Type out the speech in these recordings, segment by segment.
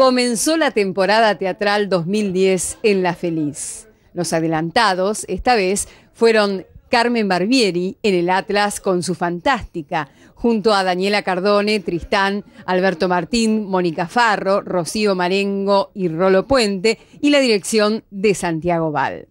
Comenzó la temporada teatral 2010 en La Feliz. Los adelantados, esta vez, fueron Carmen Barbieri en el Atlas con su Fantástica, junto a Daniela Cardone, Tristán, Alberto Martín, Mónica Farro, Rocío Marengo y Rolo Puente, y la dirección de Santiago Val.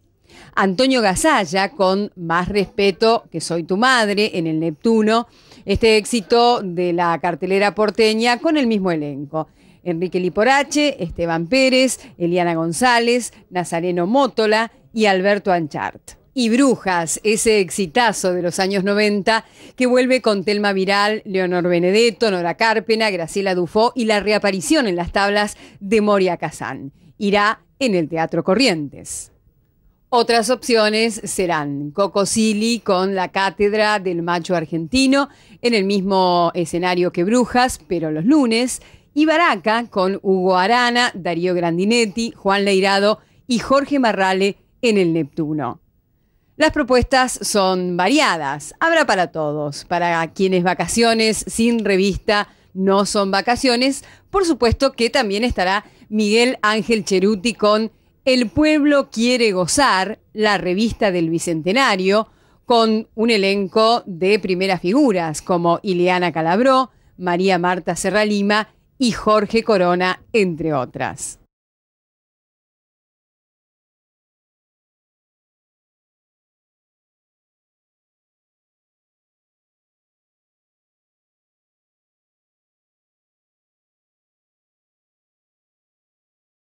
Antonio Gasalla con Más respeto que soy tu madre en el Neptuno, este éxito de la cartelera porteña con el mismo elenco. Enrique Liporache, Esteban Pérez, Eliana González, Nazareno Mótola y Alberto Anchart. Y Brujas, ese exitazo de los años 90 que vuelve con Telma Viral, Leonor Benedetto, Nora Carpena, Graciela Dufó y la reaparición en las tablas de Moria Kazán. Irá en el Teatro Corrientes. Otras opciones serán Coco Silly con la Cátedra del Macho Argentino en el mismo escenario que Brujas, pero los lunes, y Baraca con Hugo Arana, Darío Grandinetti, Juan Leirado y Jorge Marrale en el Neptuno. Las propuestas son variadas, habrá para todos, para quienes vacaciones sin revista no son vacaciones, por supuesto que también estará Miguel Ángel Cheruti con El pueblo quiere gozar, la revista del Bicentenario, con un elenco de primeras figuras como Ileana Calabró, María Marta Serralima y Jorge Corona, entre otras.